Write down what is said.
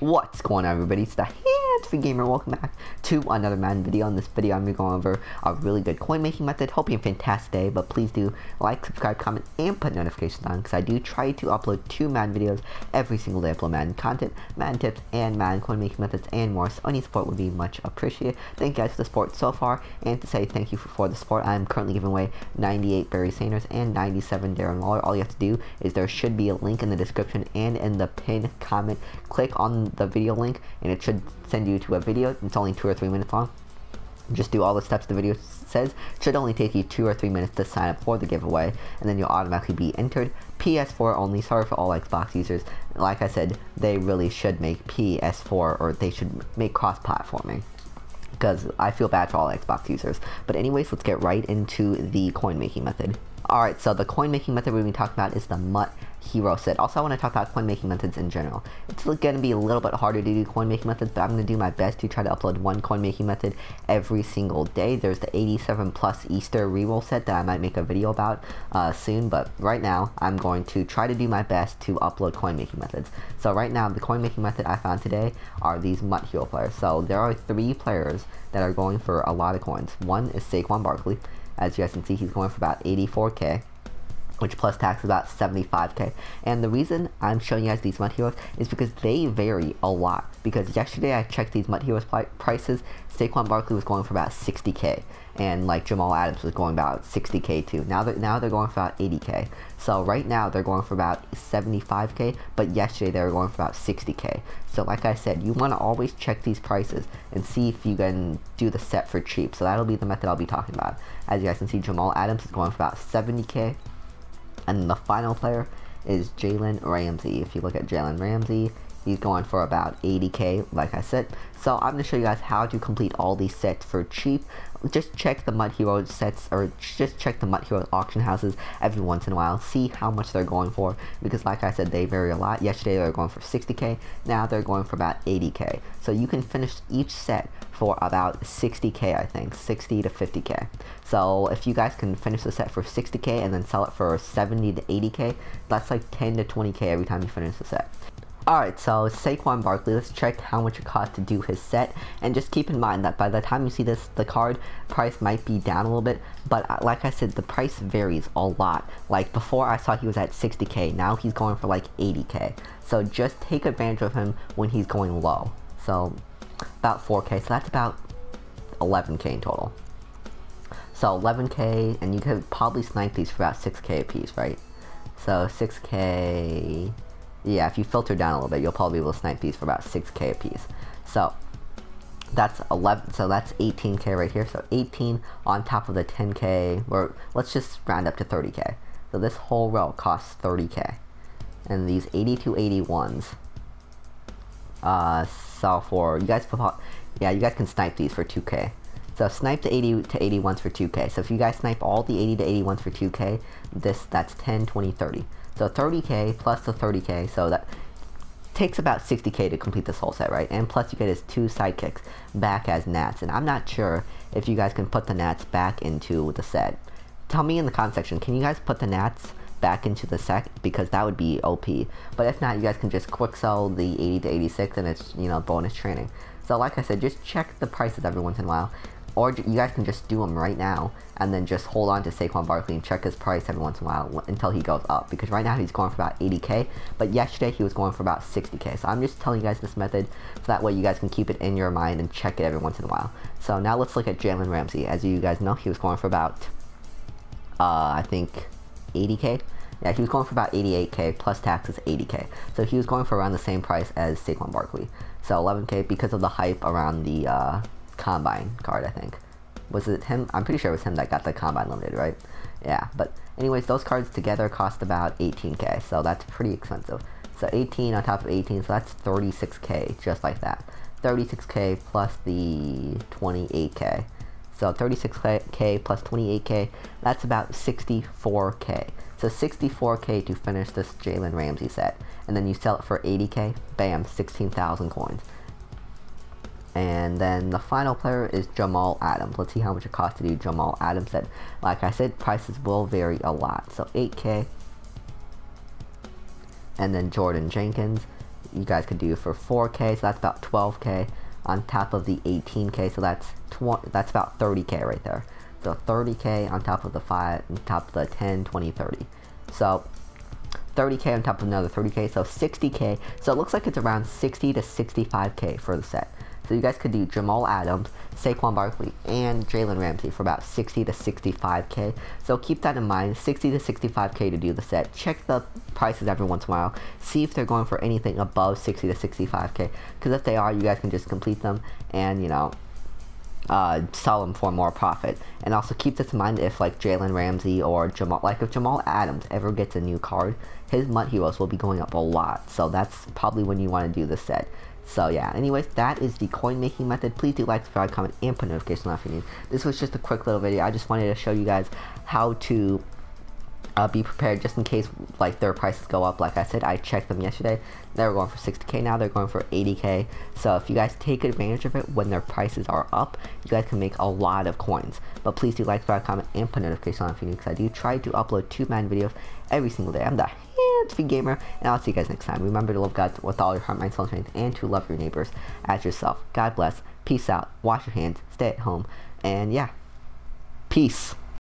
What's going on everybody? It's the Hands-Free Gamer. Welcome back to another Madden video. In this video I'm going to over a really good coin making method. Hope you have a fantastic day, but please do like, subscribe, comment, and put notifications on because I do try to upload two Madden videos every single day. upload Madden content, Madden tips, and Madden coin making methods and more. So any support would be much appreciated. Thank you guys for the support so far and to say thank you for, for the support. I'm currently giving away 98 Barry Sanders and 97 Darren Waller. All you have to do is there should be a link in the description and in the pinned comment. Click on the video link and it should send you to a video. It's only two or three minutes long. Just do all the steps the video says. It should only take you two or three minutes to sign up for the giveaway and then you'll automatically be entered. PS4 only, sorry for all Xbox users. Like I said, they really should make PS4 or they should make cross-platforming because I feel bad for all Xbox users. But anyways, let's get right into the coin making method. Alright, so the coin making method going to be talking about is the MUT hero set. Also, I want to talk about coin making methods in general. It's going to be a little bit harder to do coin making methods, but I'm going to do my best to try to upload one coin making method every single day. There's the 87 plus Easter reroll set that I might make a video about uh, soon, but right now I'm going to try to do my best to upload coin making methods. So right now, the coin making method I found today are these MUT hero players. So there are three players that are going for a lot of coins. One is Saquon Barkley. As you guys can see, he's going for about 84k which plus tax is about 75k. And the reason I'm showing you guys these MUT Heroes is because they vary a lot. Because yesterday I checked these MUT Heroes prices, Saquon Barkley was going for about 60k, and like Jamal Adams was going about 60k too. Now they're, now they're going for about 80k. So right now they're going for about 75k, but yesterday they were going for about 60k. So like I said, you want to always check these prices and see if you can do the set for cheap. So that'll be the method I'll be talking about. As you guys can see, Jamal Adams is going for about 70k. And the final player is Jalen Ramsey. If you look at Jalen Ramsey, he's going for about 80k, like I said. So I'm going to show you guys how to complete all these sets for cheap just check the MUT Hero sets, or just check the MUT Hero auction houses every once in a while. See how much they're going for, because like I said, they vary a lot. Yesterday they were going for 60k, now they're going for about 80k. So you can finish each set for about 60k, I think, 60 to 50k. So if you guys can finish the set for 60k and then sell it for 70 to 80k, that's like 10 to 20k every time you finish the set. Alright, so Saquon Barkley, let's check how much it cost to do his set, and just keep in mind that by the time you see this, the card price might be down a little bit, but uh, like I said, the price varies a lot. Like, before I saw he was at 60k, now he's going for like 80k. So just take advantage of him when he's going low. So, about 4k, so that's about 11k in total. So 11k, and you could probably snipe these for about 6k a piece, right? So 6k yeah, if you filter down a little bit, you'll probably be able to snipe these for about 6k a piece. So, that's 11, so that's 18k right here. So 18 on top of the 10k, or let's just round up to 30k. So this whole row costs 30k. And these 8281s uh, sell for, you guys, yeah, you guys can snipe these for 2k. So snipe the 80 to 81s for 2k. So if you guys snipe all the 80 to 81s for 2k, this, that's 10, 20, 30. So 30k plus the 30k, so that takes about 60k to complete this whole set, right? And plus you get his two sidekicks back as Nats. And I'm not sure if you guys can put the Nats back into the set. Tell me in the comment section, can you guys put the Nats back into the set? Because that would be OP. But if not, you guys can just quick sell the 80 to 86 and it's, you know, bonus training. So like I said, just check the prices every once in a while. Or you guys can just do them right now and then just hold on to Saquon Barkley and check his price every once in a while until he goes up. Because right now he's going for about 80k, but yesterday he was going for about 60k. So I'm just telling you guys this method so that way you guys can keep it in your mind and check it every once in a while. So now let's look at Jalen Ramsey. As you guys know, he was going for about, uh, I think, 80k. Yeah, he was going for about 88k plus taxes 80k. So he was going for around the same price as Saquon Barkley. So 11k because of the hype around the uh, Combine card, I think. Was it him? I'm pretty sure it was him that got the Combine Limited, right? Yeah, but anyways, those cards together cost about 18k, so that's pretty expensive. So 18 on top of 18, so that's 36k, just like that. 36k plus the 28k. So 36k plus 28k, that's about 64k. So 64k to finish this Jalen Ramsey set. And then you sell it for 80k, bam, 16,000 coins. And then the final player is Jamal Adams. Let's see how much it costs to do Jamal Adams. And like I said, prices will vary a lot. So 8k. And then Jordan Jenkins. you guys could do for 4K, so that's about 12K on top of the 18K, so that's that's about 30K right there. So 30K on top of the 5, on top of the 10, 20, 30. So 30k on top of another 30k, so 60k. So it looks like it's around 60 to 65k for the set. So you guys could do Jamal Adams, Saquon Barkley, and Jalen Ramsey for about 60 to 65k. So keep that in mind, 60 to 65k to do the set. Check the prices every once in a while. See if they're going for anything above 60 to 65k. Because if they are, you guys can just complete them and, you know, uh, sell them for more profit. And also keep this in mind if like Jalen Ramsey or Jamal, like if Jamal Adams ever gets a new card, his MUT heroes will be going up a lot. So that's probably when you want to do the set. So yeah, anyways, that is the coin making method. Please do like, subscribe, comment, and put notifications on if you need. This was just a quick little video. I just wanted to show you guys how to uh, be prepared just in case like their prices go up. Like I said, I checked them yesterday. They were going for 60k now. They're going for 80k. So if you guys take advantage of it when their prices are up, you guys can make a lot of coins. But please do like, subscribe, comment, and put notifications on if you need. Because I do try to upload two Madden videos every single day. I'm the hands-free gamer, and I'll see you guys next time. Remember to love God with all your heart, mind, soul, and strength, and to love your neighbors as yourself. God bless. Peace out. Wash your hands. Stay at home. And yeah, peace.